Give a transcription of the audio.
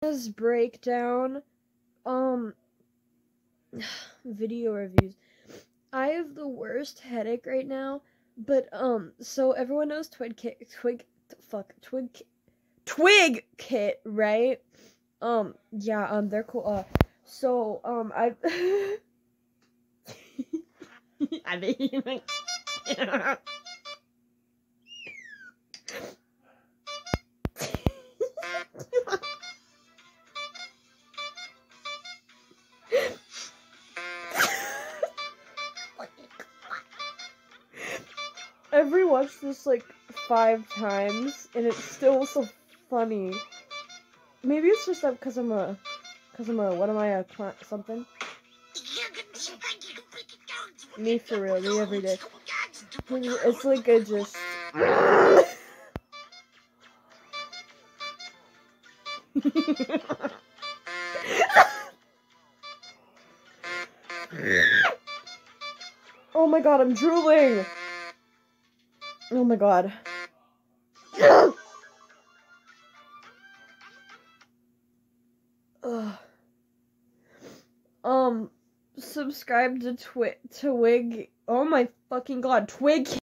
This breakdown, um, video reviews. I have the worst headache right now, but um, so everyone knows Twig Kit, Twig, fuck, Twig, Twig Kit, right? Um, yeah, um, they're cool. Uh, so um, I've, I mean. I've rewatched this like five times, and it's still so funny. Maybe it's just that because I'm a, because I'm a, what am I, a cl- something? Me for real, me every day. It's like I just. oh my god, I'm drooling! Oh my god. Um, subscribe to Twi- Twig. Oh my fucking god, Twig